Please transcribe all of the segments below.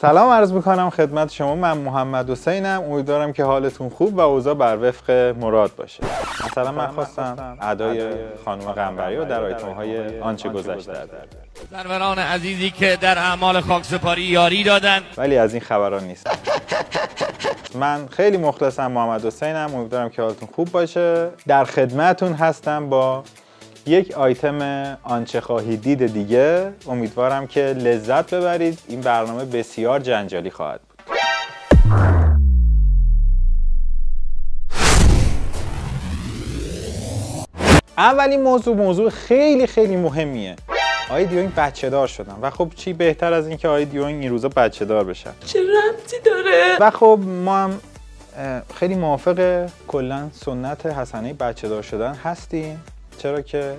سلام عرض می‌کنم خدمت شما. من محمد حسینم. امیدوارم که حالتون خوب و اوضاع بر وفق مراد باشه. مثلا من خواستم ادای خانم قنبری رو در آیتم های آنچه گذشته در سروران عزیزی که در اعمال خاکسپاری یاری دادن. ولی از این خبران نیست. من خیلی مخلصم محمد حسینم. امیدوارم که حالتون خوب باشه. در خدمتون هستم با یک آیتم آنچه خواهید دید دیگه. امیدوارم که لذت ببرید. این برنامه بسیار جنجالی خواهد بود. اولین موضوع موضوع خیلی خیلی مهمیه. آقای دیونگ بچه دار شدن و خب چی بهتر از اینکه آقای دیونگ این روزا بچه دار بشن؟ چه ربطی داره؟ و خب ما هم خیلی موافق کلا سنت حسنه بچه دار شدن هستیم. چرا که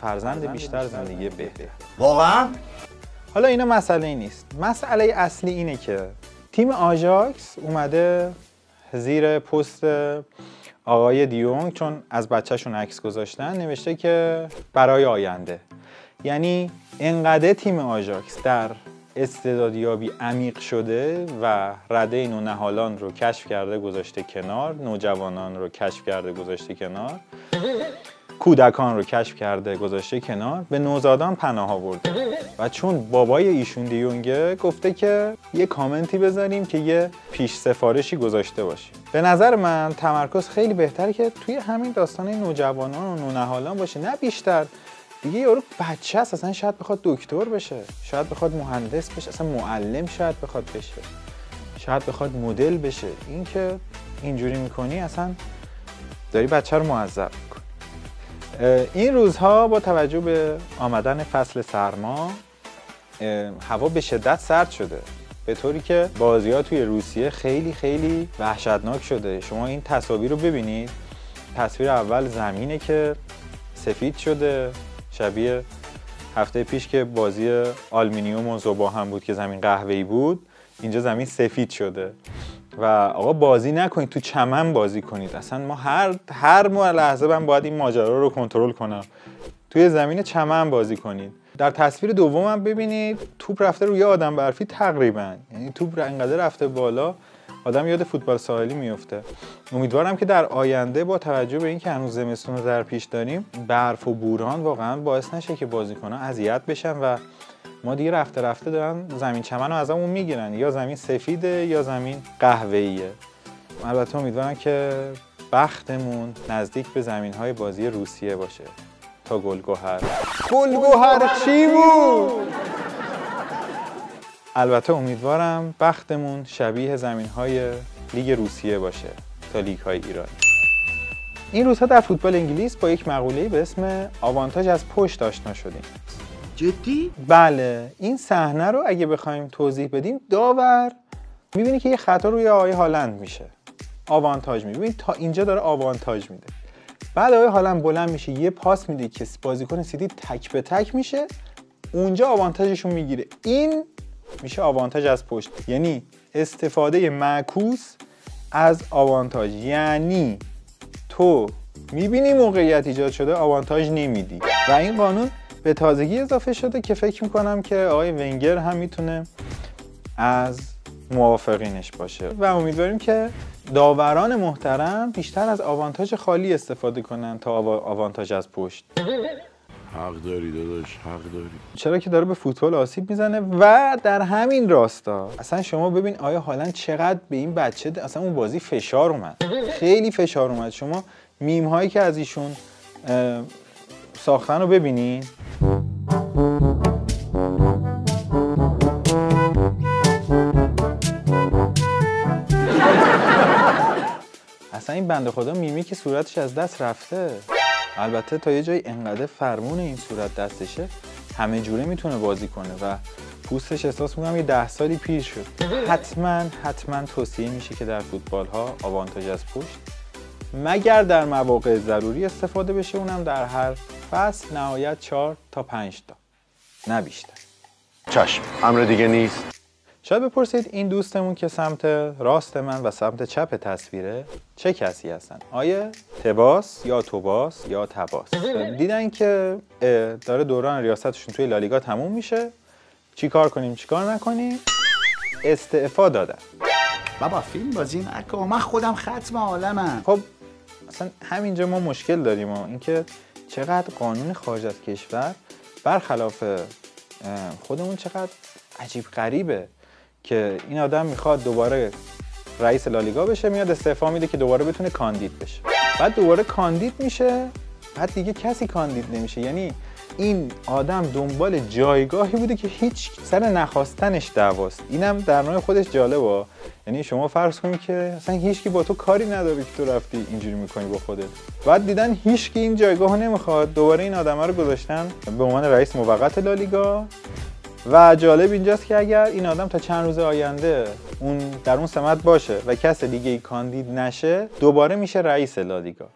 فرزند بیشتر زندگی بهتر واقعا؟ حالا اینا مسئله ای نیست. مسئله اصلی اینه که تیم آژاکس اومده زیر پست آقای دیونگ چون از بچهشون عکس گذاشتن نوشته که برای آینده. یعنی انقدر تیم آژاکس در استعدادیابی عمیق شده و رده نهالان رو کشف کرده گذاشته کنار نوجوانان رو کشف کرده گذاشته کنار. کودکان رو کشف کرده گذاشته کنار به نوزادان پناه آورده. و چون بابای ایشون دیونگه گفته که یه کامنتی بذاریم که یه پیش سفارشی گذاشته باشیم به نظر من تمرکز خیلی بهتره که توی همین داستان نوجوانان و نونهالان باشه. نه بیشتر. دیگه یارو بچه است اصلا شاید بخواد دکتر بشه شاید بخواد مهندس بشه اصلا معلم شاید بخواد بشه شاید بخواد مدل بشه. این که اینجوری می‌کنی اصلا داری بچه رو معذب. این روزها با توجه به آمدن فصل سرما هوا به شدت سرد شده. به طوری که بازی ها توی روسیه خیلی خیلی وحشتناک شده. شما این تصاویر رو ببینید. تصویر اول زمینه که سفید شده. شبیه هفته پیش که بازی آلمینیوم و زبا هم بود که زمین قهوه‌ای بود. اینجا زمین سفید شده. و آقا بازی نکنید تو چمن بازی کنید. اصلا ما هر هر لحظه من باید این ماجرا رو کنترل کنم. توی زمین چمن بازی کنید. در تصویر دومم ببینید توپ رفته روی آدم برفی تقریبا. یعنی توپ انقدر رفته بالا آدم یاد فوتبال ساحلی میفته امیدوارم که در آینده با توجه به اینکه هنوز زمستون رو در پیش داریم برف و بوران واقعا باعث نشه که بازیکنان اذیت بشن و ما دیگه رفته رفته دارن زمین چمن رو ازمون می‌گیرن. یا زمین سفیده یا زمین قهوه‌ایه. البته امیدوارم که بختمون نزدیک به زمین های بازی روسیه باشه. تا گلگوهر گلگوهر چی بود؟ البته امیدوارم بختمون شبیه زمین های لیگ روسیه باشه. تا لیگ های ایرانی این روزها در فوتبال انگلیس با یک مقوله به اسم آوانتاژ از پشت آشنا شدیم. جدی؟ بله این صحنه رو اگه بخوایم توضیح بدیم داور می‌بینی که یه خطا روی آقای هالند میشه. آوانتاژ می‌بینی تا اینجا داره آوانتاژ میده. بعد آقای هالند بلند میشه یه پاس میده که بازیکن سیتی تک به تک میشه اونجا آوانتاژشون می‌گیره. این میشه آوانتاژ از پشت. یعنی استفاده معکوس از آوانتاژ. یعنی تو می‌بینی موقعیت ایجاد شده آوانتاژ نمیدی. و این قانون به تازگی اضافه شده که فکر می‌کنم که آقای ونگر هم می‌تونه از موافقینش باشه. و امیدواریم که داوران محترم بیشتر از آوانتاژ خالی استفاده کنن تا آوانتاژ از پشت. حق داری داداش حق داری. چرا که داره به فوتبال آسیب می‌زنه و در همین راستا. اصلا شما ببین آیا حالا چقدر به این بچه اصلا اون بازی فشار اومد. خیلی فشار اومد. شما میم هایی که از ایشون ساختن رو ببینین. اصلا این بنده خدا میمی که صورتش از دست رفته. البته تا یه جایی انقدر فرمون این صورت دستشه همه جوره می‌تونه بازی کنه و پوستش احساس می‌کنم یه ده سالی پیر شد. حتما حتما توصیه میشه که در فوتبال ها آوانتاژ از پشت مگر در مواقع ضروری استفاده بشه اونم در هر فصل؟ نهایت 4 تا 5 تا. نه بیشتر. چشم. امر دیگه نیست. شاید بپرسید این دوستمون که سمت راست من و سمت چپ تصویره چه کسی هستن؟ آیا تباس یا توباس یا تباس؟ دیدن که داره دوران ریاستشون توی لالیگا تموم میشه. چی کار کنیم؟ چی کار نکنیم؟ استعفا دادن. بابا فیلم بازی نکن. من خودم ختم عالمم. خب اصلا همینجا ما مشکل داریم اینکه چقدر قانون خارج از کشور برخلاف خودمون چقدر عجیب غریبه که این آدم می‌خواد دوباره رئیس لالیگا بشه میاد استعفا میده که دوباره بتونه کاندید بشه. بعد دوباره کاندید میشه بعد دیگه کسی کاندید نمیشه. یعنی این آدم دنبال جایگاهی بوده که هیچ سر نخواستنش دعواست. اینم در نوع خودش جالبه. یعنی شما فرض کنید که اصلا هیچکی با تو کاری نداره که تو رفتی اینجوری می‌کنی با خودت. بعد دیدن هیچکی این جایگاه نمی‌خواد دوباره این آدم رو گذاشتن به عنوان رئیس موقت لالیگا. و جالب اینجاست که اگر این آدم تا چند روز آینده اون در اون سمت باشه و کس دیگه ای کاندید نشه دوباره میشه رئیس لالیگا.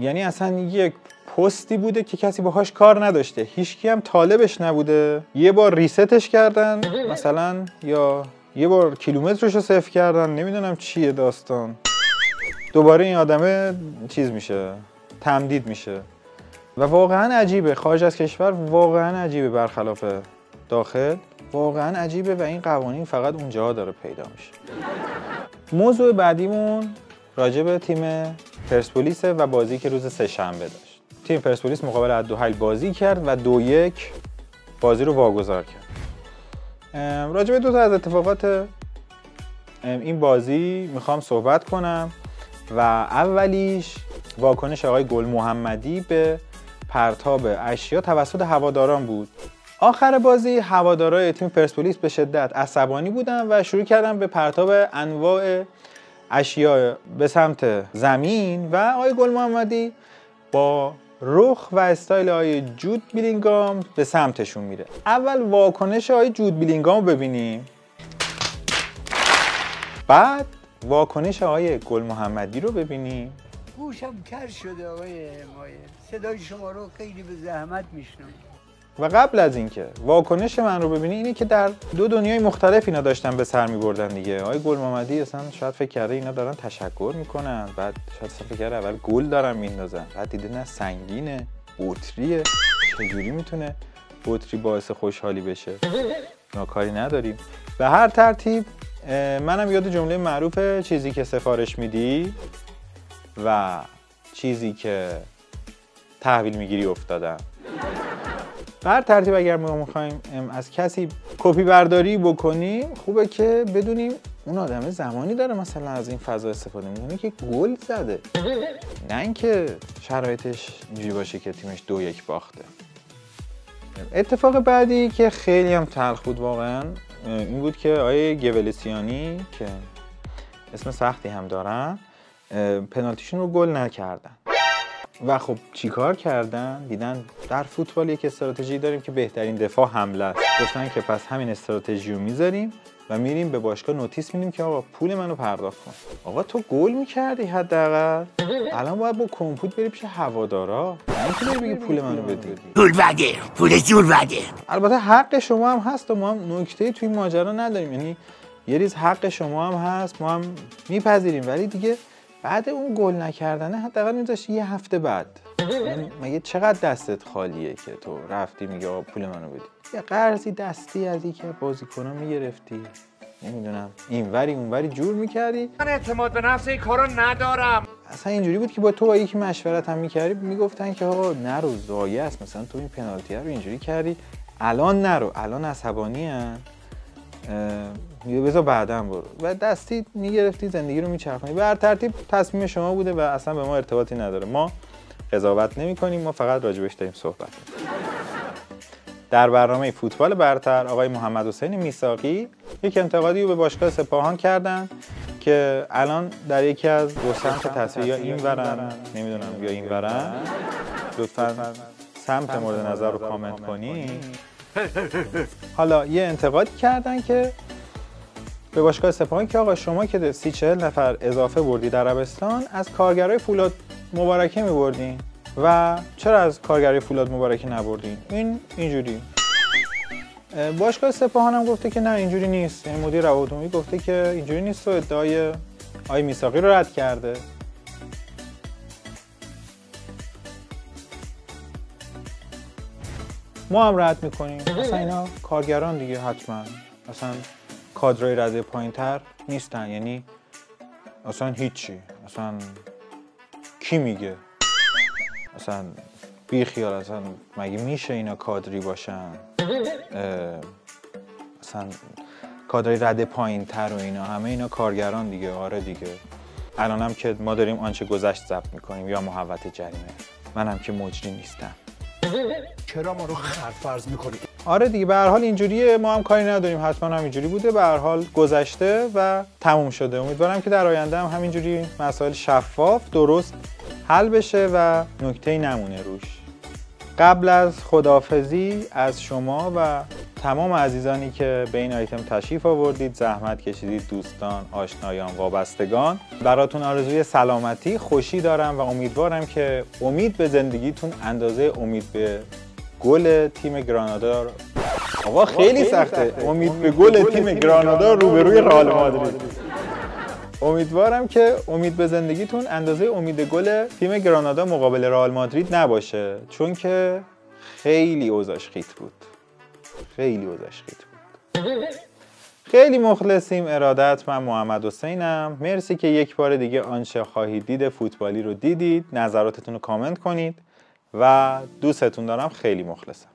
یعنی اصلا یک پستی بوده که کسی باهاش کار نداشته. هیچکی هم طالبش نبوده. یه بار ریستش کردن مثلا یا یه بار کیلومترش رو صفر کردن. نمی‌دونم چیه داستان. دوباره این آدمه چیز میشه تمدید میشه. و واقعا عجیبه. خارج از کشور واقعا عجیبه برخلاف داخل. واقعا عجیبه و این قوانین فقط اونجا داره پیدا میشه. موضوع بعدیمون راجع به تیم پرسپولیس و بازی که روز سه شنبه داشت. تیم پرسپولیس مقابل ادوهیل بازی کرد و دو یک بازی رو واگذار کرد. راجع به دو تا از اتفاقات این بازی می‌خوام صحبت کنم و اولیش واکنش آقای گل محمدی به پرتاب اشیا توسط هواداران بود. آخر بازی هوادارای تیم پرسپولیس به شدت عصبانی بودن و شروع کردن به پرتاب انواع اشیا به سمت زمین و آقای گل محمدی با رخ و استایل آقای جود بیلینگام به سمتشون میره. اول واکنش آقای جود بیلینگام رو ببینیم. بعد واکنش آقای گل محمدی رو ببینیم. گوشم کر شده آقای مایه صدای شما رو خیلی به زحمت میشنم و قبل از اینکه واکنش من رو ببینی اینه که در دو دنیای مختلف اینا داشتن به سر میبردن دیگه. آقای گل محمدی اصلا شاید فکر کرده اینا دارن تشکر می‌کنن بعد شاید فکر کرده اول گل دارن میندازن. بعد دیده نه سنگینه بطریه. چجوری می‌تونه بطری باعث خوشحالی بشه؟ ما کاری نداریم. به هر ترتیب منم یاد جمله معروف چیزی که سفارش میدی و چیزی که تحویل می‌گیری افتادم بر ترتیب اگر ما می‌خوایم از کسی کپی برداری بکنیم خوبه که بدونیم اون آدم زمانی داره مثلا از این فضا استفاده می‌کنه که گل زده. نه اینکه شرایطش اینجوری باشه که تیمش دو یک باخته. اتفاق بعدی که خیلی هم تلخ بود واقعا این بود که آیه گولسیانی که اسم سختی هم دارن پنالتیشون رو گل نکردن. و خب چیکار کردن؟ دیدن در فوتبال یک استراتژی داریم که بهترین دفاع حمله است. گفتن که پس همین استراتژی رو می‌ذاریم و میریم به باشگاه نوتیس میدیم که آقا پول منو پرداخت کن. آقا تو گل می‌کردی حداقل. الان باید با کمپوت بری پیش هوادارا. بری بگی پول منو بدی. پول بده پول جور بده البته حق شما هم هست و ما هم نکته توی ماجرا نداریم. یعنی یه ریز حق شما هم هست. ما هم میپذیریم. ولی دیگه بعد اون گل نکردنه حداقل میذاشت یه هفته بعد. یعنی مگه چقدر دستت خالیه که تو رفتی میگه آقا پول منو بدی یه قرضی دستی از اینکه بازیکنان می‌گرفتی. نمی‌دونم. اینوری اونوری جور می‌کردی؟ من اعتماد به نفس این کارو ندارم. اصلا اینجوری بود که با تو با یکی مشورت هم می‌کردی می‌گفتن که آقا نرو زایه است. مثلا تو این پنالتی رو اینجوری کردی. الان نرو. الان عصبانی هن. میگه بذار بعدا برو. و دستی می‌گرفتی زندگی رو میچرخونی به هر ترتیب تصمیم شما بوده و اصلا به ما ارتباطی نداره. ما قضاوت نمی کنیم ما فقط راجبش داریم صحبت می‌کنیم. در برنامه فوتبال برتر آقای محمد حسین میساقی یک انتقادی رو به باشگاه سپاهان کردن که الان در یکی از دو سمت تصویر یا این ورن نمی‌دونم یا این ورن. لطفا سمت مورد نظر رو کامنت کنی. حالا یه انتقادی کردن که به باشگاه سپاهان که آقا شما که سی چهل نفر اضافه بردی در عربستان از کارگرای فولاد مبارکه می بردین و چرا از کارگرای فولاد مبارکه نبردین؟ این اینجوری. اه، باشگاه سپاهان هم گفته که نه اینجوری نیست. یعنی مدیر عمومی گفته که اینجوری نیست و ادعای آقای میساقی رو رد کرده. ما هم رد می‌کنیم. اصلا اینا کارگران دیگه حتما. اصلا کادرای رده پایین تر نیستن. یعنی اصلا هیچی. اصلا کی میگه؟ اصلا بی خیال اصلا مگه میشه اینا کادری باشن؟ اصلا کادرای رده پایین تر و اینا. همه اینا کارگران دیگه. آره دیگه. الان هم که ما داریم آنچه گذشت ضبط می‌کنیم یا محوت جریمه. منم که مجری نیستم. چرا ما رو خرفرز می‌کنی؟ آره دیگه به هر حال اینجوریه. ما هم کاری نداریم. حتما هم اینجوری بوده. به هر حال گذشته و تموم شده. امیدوارم که در آینده هم همینجوری مسائل شفاف درست حل بشه و نکته نمونه روش. قبل از خدافزی از شما و تمام عزیزانی که به این آیتم تشریف آوردید زحمت کشیدید دوستان آشنایان وابستگان. براتون آرزوی سلامتی خوشی دارم و امیدوارم که امید به زندگیتون اندازه امید به گل تیم گرانادا آقا خیلی سخته. امید به گل تیم گرانادا روبروی رئال مادرید. امیدوارم که امید به زندگیتون اندازه امید گل تیم گرانادا مقابل رئال مادرید نباشه چون که خیلی اوضاش خیت بود. خیلی خیت بود خیلی مخلصیم. ارادت من محمد حسینم. مرسی که یک بار دیگه آنچه خواهید دید فوتبالی رو دیدید. نظراتتون رو کامنت کنید و دوستتون دارم خیلی مخلصم.